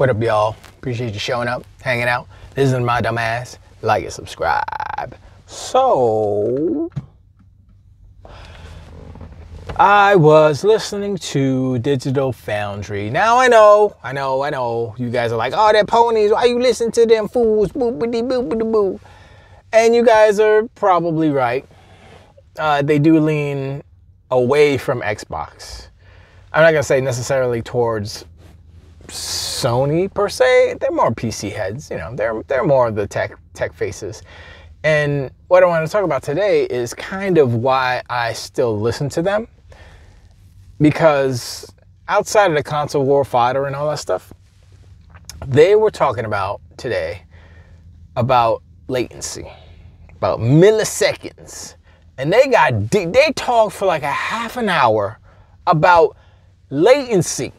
What up, y'all? Appreciate you showing up, hanging out. This is my dumb ass. Like and subscribe. So, I was listening to Digital Foundry. Now I know, I know, I know. You guys are like, oh, they're ponies. Why you listen to them fools? Boopity boopity boo. And you guys are probably right. Uh, they do lean away from Xbox. I'm not gonna say necessarily towards Sony per se. They're more PC heads, you know. They're they're more of the tech tech faces. And what I want to talk about today is kind of why I still listen to them. Because outside of the console war fighter and all that stuff, they were talking about today about latency, about milliseconds. And they got they talked for like a half an hour about latency.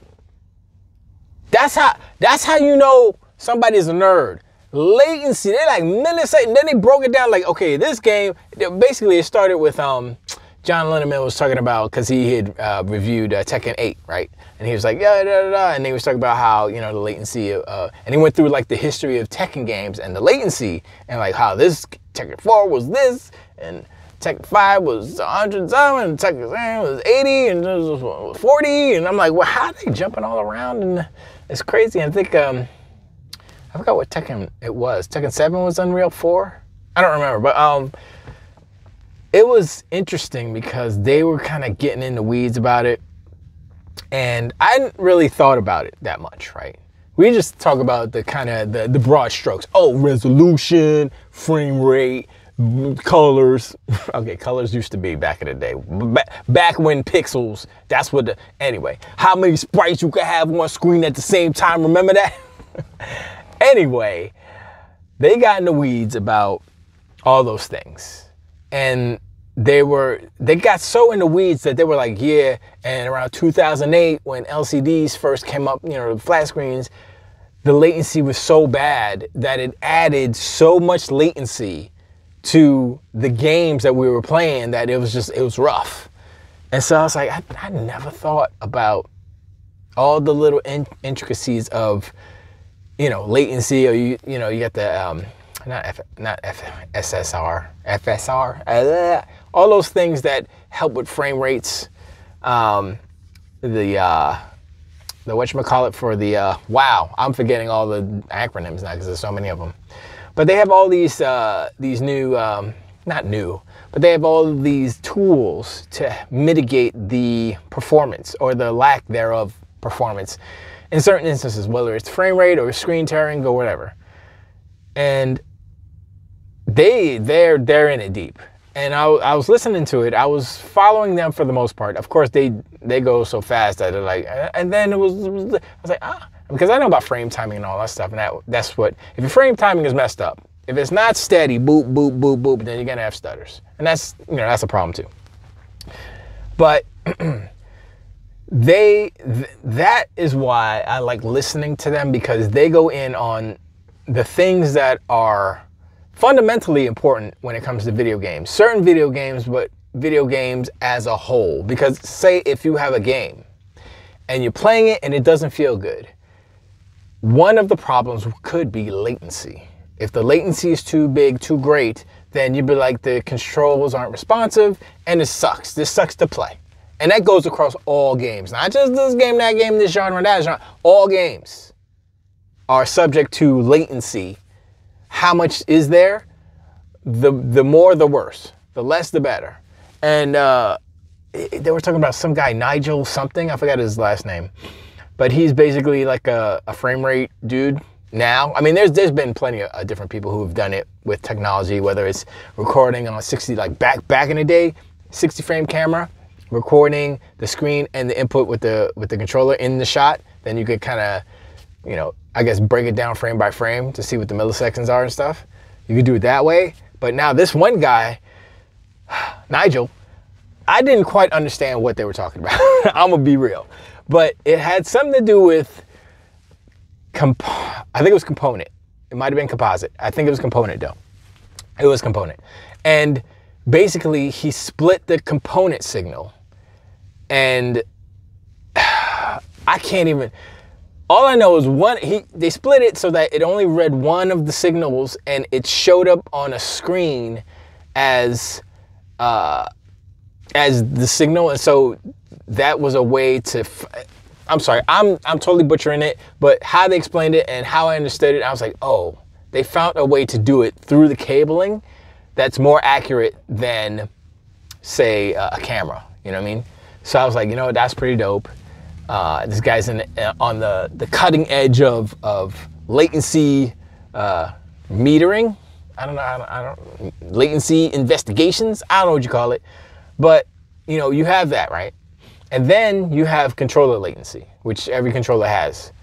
That's how that's how you know somebody's a nerd. Latency, they like milliseconds. Then they broke it down like, okay, this game, basically it started with um John Linneman was talking about because he had uh, reviewed uh, Tekken 8, right? And he was like, yeah, da, da, da. And he was talking about how, you know, the latency, uh, and he went through like the history of Tekken games and the latency and like how this Tekken 4 was this and Tekken 5 was 100 something, and Tekken 7 was 80 and this was 40. And I'm like, well, how are they jumping all around? And it's crazy. I think, um, I forgot what Tekken it was. Tekken 7 was Unreal 4? I don't remember, but um, it was interesting because they were kind of getting in the weeds about it. And I hadn't really thought about it that much, right? We just talk about the kind of the, the broad strokes. Oh, resolution, frame rate, colors. Okay, colors used to be back in the day. Back when pixels, that's what the, anyway, how many sprites you could have on screen at the same time, remember that? anyway, they got in the weeds about all those things and they were they got so in the weeds that they were like yeah and around 2008 when lcds first came up you know flat screens the latency was so bad that it added so much latency to the games that we were playing that it was just it was rough and so i was like i, I never thought about all the little in, intricacies of you know latency or you you know you got the um, not F, not F, SSR, FSR, uh, all those things that help with frame rates. Um, the uh, the what you call it for the uh, wow, I'm forgetting all the acronyms now because there's so many of them. But they have all these uh, these new, um, not new, but they have all these tools to mitigate the performance or the lack thereof performance in certain instances, whether it's frame rate or screen tearing or whatever. And they they're they're in it deep. And I, I was listening to it. I was following them for the most part. Of course, they they go so fast that like, and then it was, it was I was like, ah, because I know about frame timing and all that stuff. And that that's what if your frame timing is messed up, if it's not steady, boop boop boop boop, then you're gonna have stutters, and that's you know that's a problem too. But they th- that is why I like listening to them because they go in on the things that are fundamentally important when it comes to video games. Certain video games, but video games as a whole. Because say if you have a game and you're playing it and it doesn't feel good, one of the problems could be latency. If the latency is too big, too great, then you'd be like the controls aren't responsive and it sucks. This sucks to play. And that goes across all games, not just this game, that game, this genre, that genre. All games are subject to latency how much is there, the the more the worse. The less the better. And uh, they were talking about some guy, Nigel something, I forgot his last name. But he's basically like a, a frame rate dude now. I mean, there's there's been plenty of uh, different people who have done it with technology, whether it's recording on a 60, like back back in the day, 60 frame camera, recording the screen and the input with the with the controller in the shot. Then you could kind of, you know, I guess, break it down frame by frame to see what the milliseconds are and stuff. You could do it that way. But now this one guy, Nigel, I didn't quite understand what they were talking about. I'm gonna be real, but it had something to do with comp. I think it was component. It might have been composite. I think it was component though. It was component, and basically he split the component signal, and I can't even all I know is one he they split it so that it only read one of the signals and it showed up on a screen as uh, as the signal, and so that was a way to. I'm sorry, I'm I'm totally butchering it, but how they explained it and how I understood it, I was like, oh, they found a way to do it through the cabling that's more accurate than, say, a camera. You know what I mean? So I was like, you know, that's pretty dope. Uh, this guy's in, uh, on the, the cutting edge of, of latency uh, metering. I don't know. I don't, I don't, latency investigations. I don't know what you call it, but you know you have that right, and then you have controller latency, which every controller has.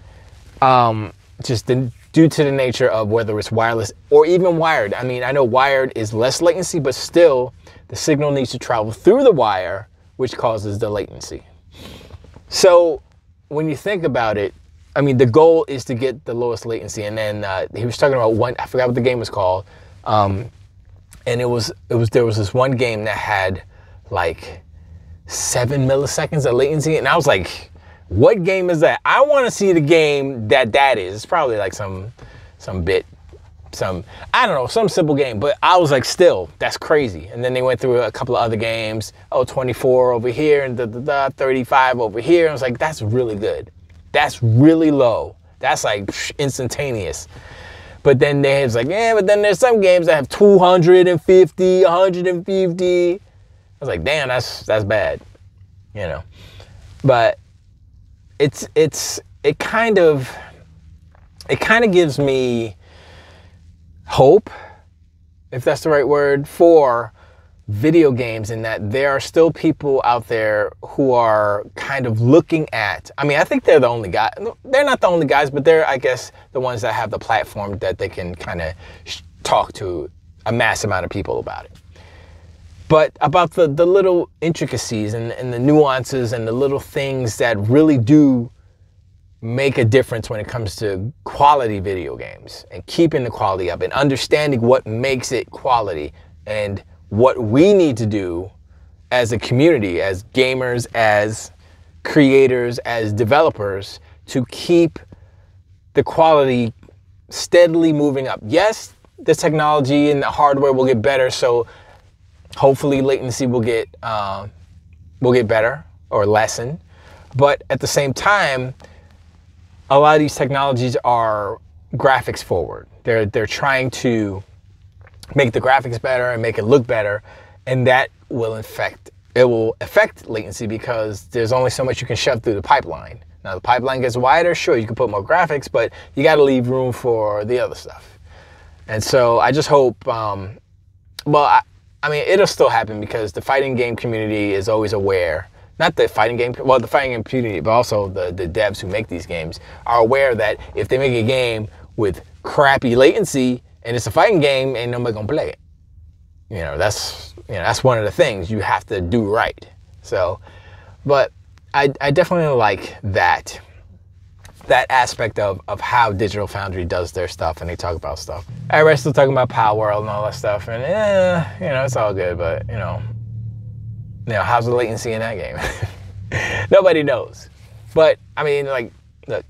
Um, just the, due to the nature of whether it's wireless or even wired. I mean, I know wired is less latency, but still the signal needs to travel through the wire, which causes the latency. So when you think about it, I mean, the goal is to get the lowest latency. And then uh, he was talking about one. I forgot what the game was called. Um, and it was it was there was this one game that had like seven milliseconds of latency, and I was like, "What game is that? I want to see the game that that is. It's probably like some some bit some I don't know some simple game, but I was like, still, that's crazy. And then they went through a couple of other games. Oh, 24 over here and da, da, da, 35 over here. I was like, that's really good. That's really low. That's like instantaneous. But then they was like, yeah, but then there's some games that have 250, 150. I was like, damn, that's that's bad, you know. But it's it's it kind of it kind of gives me hope, if that's the right word, for video games in that there are still people out there who are kind of looking at I mean I think they're the only guy they're not the only guys but they're I guess the ones that have the platform that they can kind of talk to a mass amount of people about it but about the, the little intricacies and, and the nuances and the little things that really do make a difference when it comes to quality video games and keeping the quality up and understanding what makes it quality and what we need to do as a community, as gamers, as creators, as developers to keep the quality steadily moving up. Yes, the technology and the hardware will get better, so hopefully latency will get uh, will get better or lessen. But at the same time, a lot of these technologies are graphics forward. They're they're trying to make the graphics better and make it look better, and that will affect it will affect latency because there's only so much you can shove through the pipeline. Now the pipeline gets wider, sure you can put more graphics, but you got to leave room for the other stuff. And so I just hope, um, well, I, I mean, it'll still happen because the fighting game community is always aware not the fighting game, well, the fighting game community, but also the, the devs who make these games are aware that if they make a game with crappy latency and it's a fighting game, ain't nobody gonna play it. You know, that's you know that's one of the things you have to do right. So, but I, I definitely like that that aspect of, of how Digital Foundry does their stuff and they talk about stuff. Everybody's still talking about Palworld and all that stuff, and eh, you know, it's all good, but you know, now, how's the latency in that game? Nobody knows. But I mean, like, look,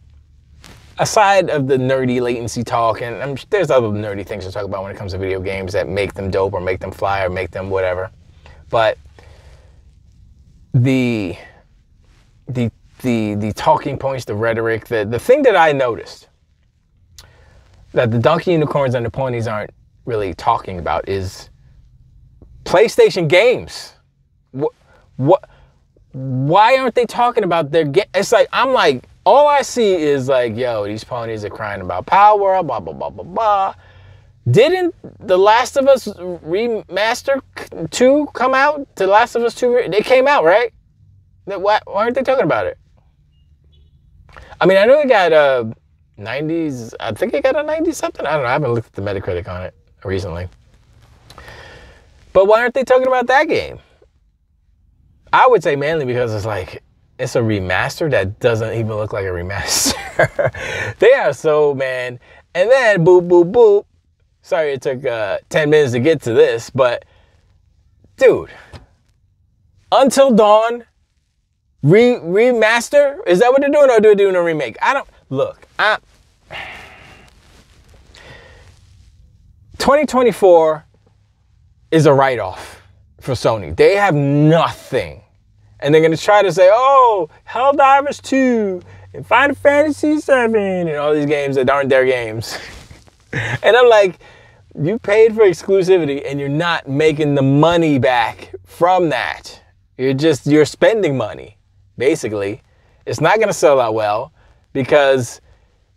aside of the nerdy latency talk, and I'm, there's other nerdy things to talk about when it comes to video games that make them dope or make them fly or make them whatever. But the the the the talking points, the rhetoric, the the thing that I noticed that the donkey unicorns and the ponies aren't really talking about is PlayStation games what what why aren't they talking about their game? It's like I'm like all I see is like, yo, these ponies are crying about power, blah blah blah blah blah. Didn't The Last of Us remaster two come out? The Last of Us two, they came out, right? Why, why aren't they talking about it? I mean, I know they got a 90s. I think it got a 90 something. I don't know. I haven't looked at the Metacritic on it recently. But why aren't they talking about that game? I would say mainly because it's like it's a remaster that doesn't even look like a remaster. they are so man. And then boop boop boop. Sorry it took uh, 10 minutes to get to this, but dude, Until Dawn re- remaster? Is that what they're doing or are they doing a remake? I don't look, I 2024 is a write-off for Sony. They have nothing. And they're gonna try to say, oh, Helldivers 2 and Final Fantasy 7 and all these games that aren't their games. and I'm like, you paid for exclusivity and you're not making the money back from that. You're just you're spending money, basically. It's not gonna sell out well because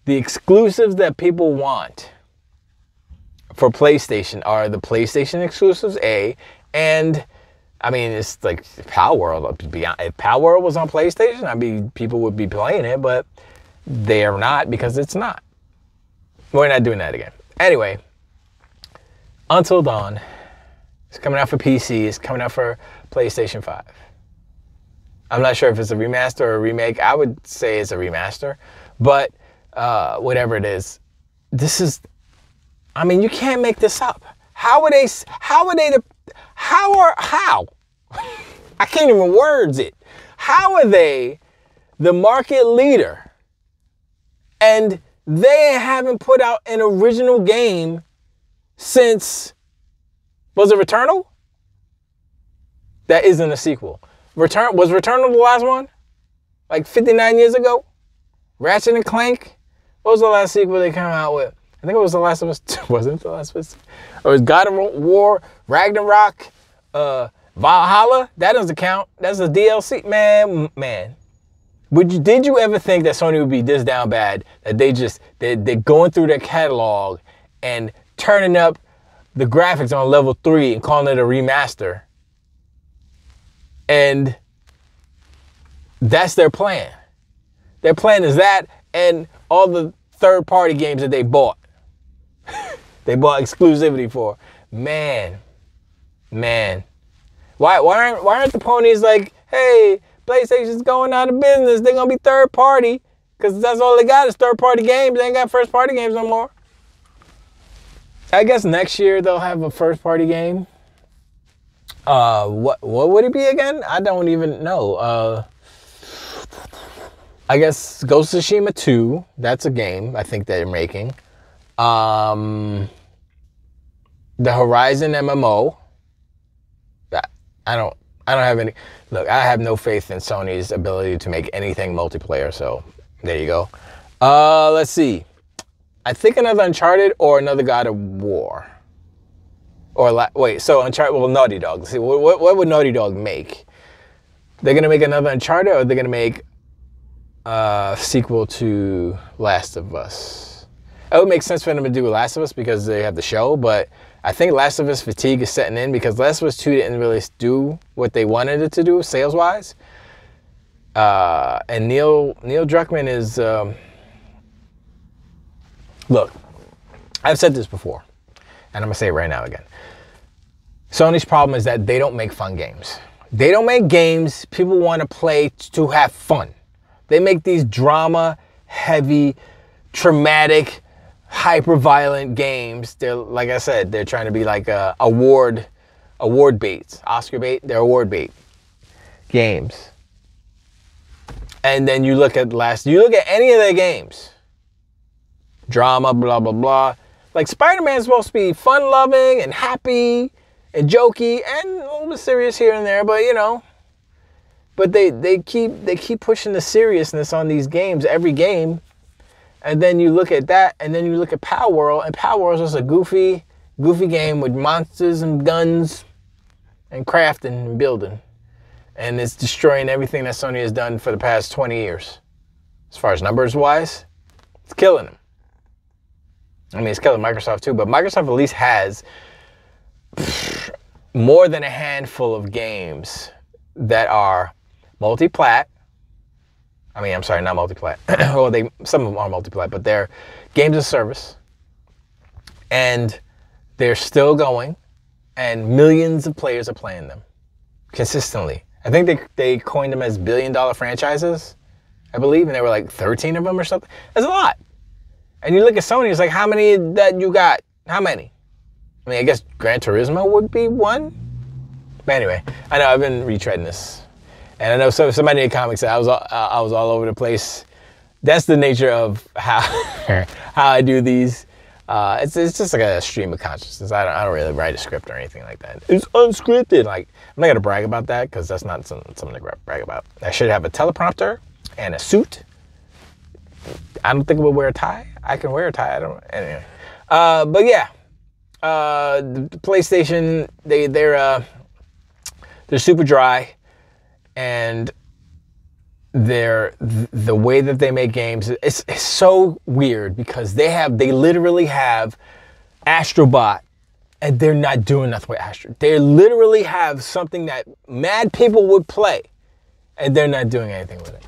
the exclusives that people want for PlayStation are the PlayStation exclusives, A, and I mean, it's like Palworld. Beyond, if Palworld was on PlayStation, I mean, people would be playing it, but they are not because it's not. We're not doing that again. Anyway, Until Dawn is coming out for PC. It's coming out for PlayStation 5. I'm not sure if it's a remaster or a remake. I would say it's a remaster, but uh, whatever it is, this is. I mean, you can't make this up. How are they? How are they the how are how? I can't even words it. How are they the market leader and they haven't put out an original game since was it Returnal? That isn't a sequel. Return was Returnal the last one? Like 59 years ago? Ratchet and Clank? What was the last sequel they came out with? I think it was The Last of Us 2. Wasn't The Last of Us 2? Or it was God of War, Ragnarok, uh, Valhalla? That doesn't count. That's a DLC. Man, man. Would you, did you ever think that Sony would be this down bad that they just, they, they're going through their catalog and turning up the graphics on level three and calling it a remaster? And that's their plan. Their plan is that and all the third party games that they bought. they bought exclusivity for. Man, man. Why, why, aren't, why aren't the ponies like, hey, PlayStation's going out of business. They're going to be third party because that's all they got is third party games. They ain't got first party games no more. I guess next year they'll have a first party game. Uh, what what would it be again? I don't even know. Uh, I guess Ghost of Tsushima 2. That's a game I think they're making. Um, the Horizon MMO. I don't I don't have any look, I have no faith in Sony's ability to make anything multiplayer, so there you go. Uh let's see. I think another Uncharted or another God of War. Or la- wait, so Uncharted well Naughty Dog. See what, what, would Naughty Dog make? They're gonna make another Uncharted or they're gonna make a sequel to Last of Us. It would make sense for them to do Last of Us because they have the show, but I think Last of Us fatigue is setting in because Last of Us 2 didn't really do what they wanted it to do sales wise. Uh, and Neil Neil Druckmann is um, look. I've said this before, and I'm gonna say it right now again. Sony's problem is that they don't make fun games. They don't make games people want to play to have fun. They make these drama heavy, traumatic, hyper violent games. They're like I said, they're trying to be like a award award baits, Oscar bait. They're award bait games. And then you look at last, you look at any of their games, drama, blah blah blah. Like Spider Man's supposed to be fun loving and happy and jokey and a little bit serious here and there, but you know. But they they keep they keep pushing the seriousness on these games every game and then you look at that, and then you look at Palworld, and Palworld is just a goofy, goofy game with monsters and guns and crafting and building. And it's destroying everything that Sony has done for the past 20 years. As far as numbers wise, it's killing them. I mean, it's killing Microsoft too, but Microsoft at least has more than a handful of games that are multi-plat, I mean, I'm sorry, not multiplat. well, they some of them are multiplat, but they're games of service, and they're still going, and millions of players are playing them consistently. I think they they coined them as billion dollar franchises, I believe, and there were like 13 of them or something. That's a lot. And you look at Sony, it's like how many that you got? How many? I mean, I guess Gran Turismo would be one. But anyway, I know I've been retreading this and I know so, somebody in comics said I was all, I was all over the place that's the nature of how how I do these. Uh, it's, it's just like a stream of consciousness. I don't, I don't really write a script or anything like that. It's unscripted. Like I'm not gonna brag about that because that's not some, something to brag about. I should have a teleprompter and a suit. I don't think I would wear a tie. I can wear a tie. I don't. Anyway, uh, but yeah, uh, the PlayStation they they're uh, they're super dry, and they're the way that they make games it's, it's so weird because they have they literally have Astrobot and they're not doing nothing with Astro. They literally have something that mad people would play and they're not doing anything with it.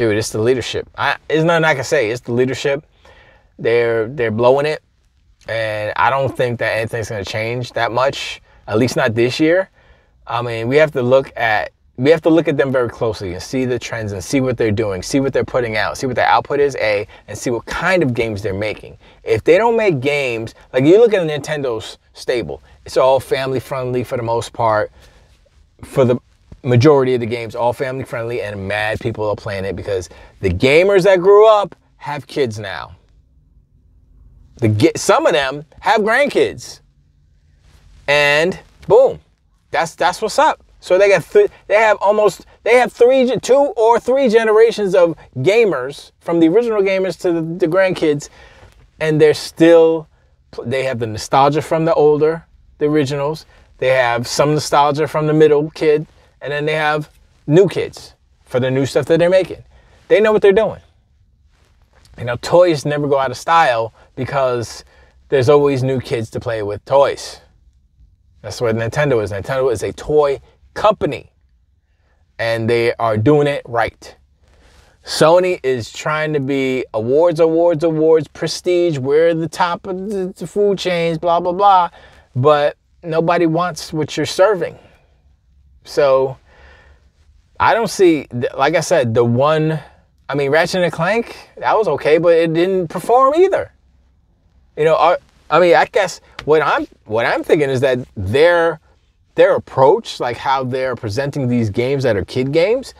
Dude, it's the leadership. I, there's nothing I can say. It's the leadership. They're they're blowing it, and I don't think that anything's gonna change that much. At least not this year. I mean, we have to look at we have to look at them very closely and see the trends and see what they're doing, see what they're putting out, see what their output is, A, and see what kind of games they're making. If they don't make games, like you look at Nintendo's stable, it's all family friendly for the most part. For the majority of the games, all family friendly, and mad people are playing it because the gamers that grew up have kids now. The some of them have grandkids, and boom, that's that's what's up. So they got th- they have almost they have three two or three generations of gamers from the original gamers to the, the grandkids, and they're still they have the nostalgia from the older the originals. They have some nostalgia from the middle kid, and then they have new kids for the new stuff that they're making. They know what they're doing. You know, toys never go out of style because there's always new kids to play with toys. That's what Nintendo is. Nintendo is a toy company and they are doing it right. Sony is trying to be awards, awards, awards, prestige. We're the top of the food chains, blah, blah, blah. But nobody wants what you're serving. So I don't see, like I said, the one, I mean, Ratchet and Clank, that was okay, but it didn't perform either. You know, I mean, I guess what I'm what I'm thinking is that they're their approach, like how they're presenting these games that are kid games,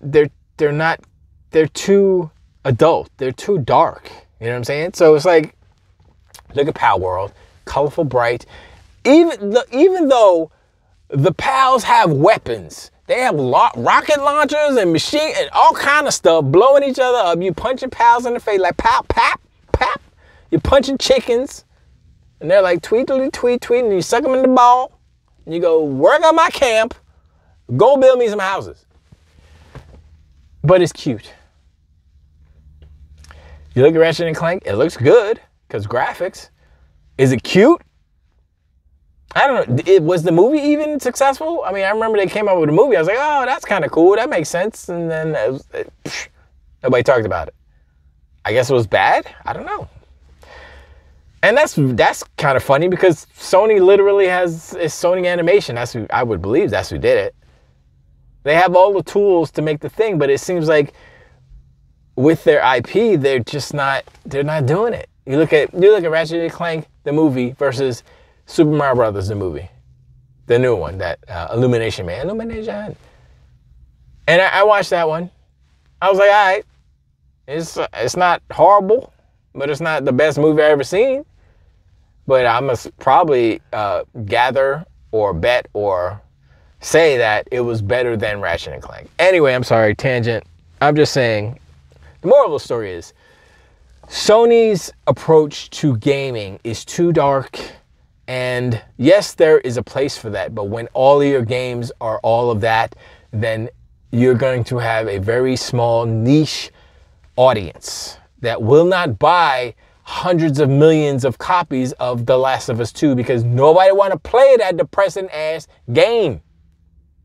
they're they're not they're too adult. They're too dark. You know what I'm saying? So it's like look at Palworld, colorful, bright. Even even though the pals have weapons, they have rocket launchers and machine and all kind of stuff blowing each other up. You punching pals in the face like pop, pop, pop. You're punching chickens, and they're like tweetly tweet tweet, and you suck them in the ball and you go work on my camp, go build me some houses. But it's cute. You look at Ratchet and Clank, it looks good because graphics. Is it cute? I don't know. It, was the movie even successful? I mean, I remember they came out with a movie. I was like, oh, that's kind of cool. That makes sense. And then it was, it, psh, nobody talked about it. I guess it was bad. I don't know. And that's that's kind of funny because Sony literally has it's Sony Animation. That's who I would believe that's who did it. They have all the tools to make the thing, but it seems like with their IP, they're just not they're not doing it. You look at you look at Ratchet and Clank the movie versus Super Mario Brothers the movie, the new one that uh, Illumination Man, Illumination. And I, I watched that one. I was like, all right, it's it's not horrible, but it's not the best movie I've ever seen but I must probably uh, gather or bet or say that it was better than Ratchet and Clank. Anyway, I'm sorry, tangent. I'm just saying, the moral of the story is Sony's approach to gaming is too dark. And yes, there is a place for that, but when all of your games are all of that, then you're going to have a very small niche audience that will not buy hundreds of millions of copies of The Last of Us 2 because nobody want to play that depressing ass game.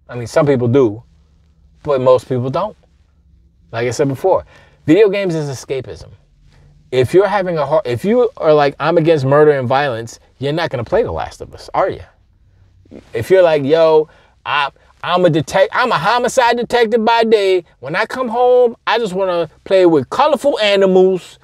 I mean, some people do, but most people don't. Like I said before, video games is escapism. If you're having a hard, if you are like I'm against murder and violence, you're not gonna play The Last of Us, are you? If you're like, yo, I I'm a detect I'm a homicide detective by day. When I come home, I just wanna play with colorful animals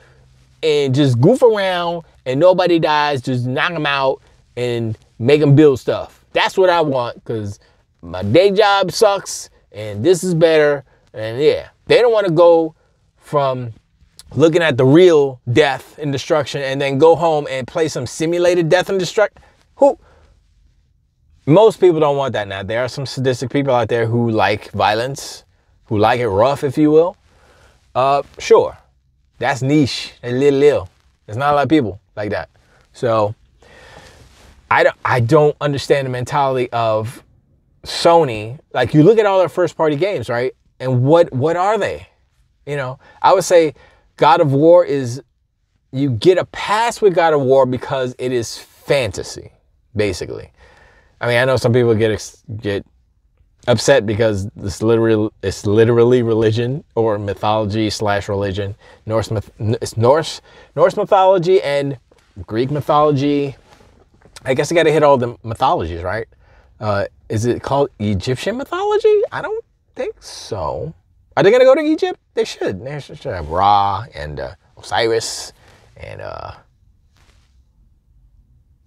and just goof around and nobody dies, just knock them out and make them build stuff. That's what I want because my day job sucks and this is better. And yeah, they don't want to go from looking at the real death and destruction and then go home and play some simulated death and destruction. Who? Most people don't want that now. There are some sadistic people out there who like violence, who like it rough, if you will. Uh, sure, that's niche, a little, little. There's not a lot of people like that. So I don't, I don't understand the mentality of Sony. Like you look at all their first party games, right? And what what are they? You know, I would say God of War is you get a pass with God of War because it is fantasy, basically. I mean, I know some people get get upset because it's literally it's literally religion or mythology slash religion. Norse it's Norse Norse mythology and Greek mythology. I guess I got to hit all the mythologies, right? Uh, is it called Egyptian mythology? I don't think so. Are they gonna go to Egypt? They should. They should have Ra and uh, Osiris and uh,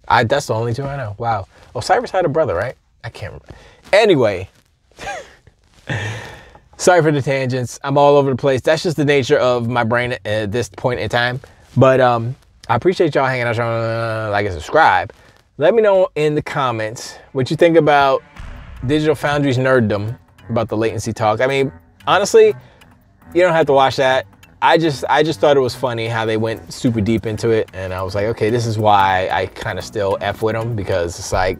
I. That's the only two I know. Wow. Osiris had a brother, right? I can't remember. Anyway, sorry for the tangents. I'm all over the place. That's just the nature of my brain at this point in time. But um, I appreciate y'all hanging out, uh, like and subscribe. Let me know in the comments what you think about Digital Foundry's nerddom about the latency talk. I mean, honestly, you don't have to watch that. I just I just thought it was funny how they went super deep into it, and I was like, okay, this is why I kind of still f with them because it's like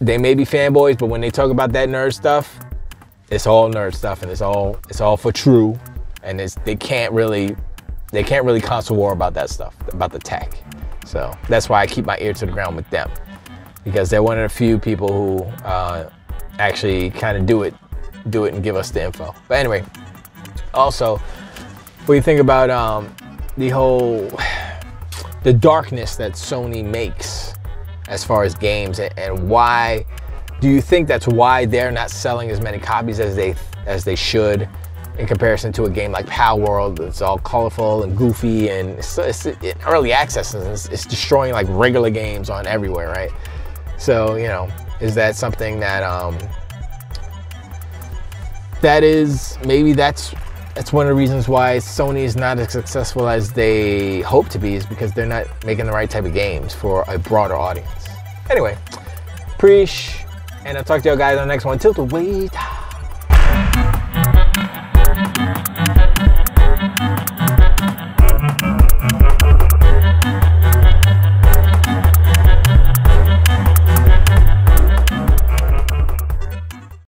they may be fanboys, but when they talk about that nerd stuff, it's all nerd stuff, and it's all it's all for true, and it's they can't really they can't really console war about that stuff about the tech. So that's why I keep my ear to the ground with them because they're one of the few people who uh, actually kind of do it, do it and give us the info. But anyway, also, when you think about um, the whole, the darkness that Sony makes as far as games and, and why, do you think that's why they're not selling as many copies as they as they should? in comparison to a game like Palworld it's all colorful and goofy and it's, it's early access and it's, it's, destroying like regular games on everywhere, right? So, you know, is that something that um, that is maybe that's that's one of the reasons why Sony is not as successful as they hope to be is because they're not making the right type of games for a broader audience. Anyway, preach, and I'll talk to you guys on the next one. Till the wait.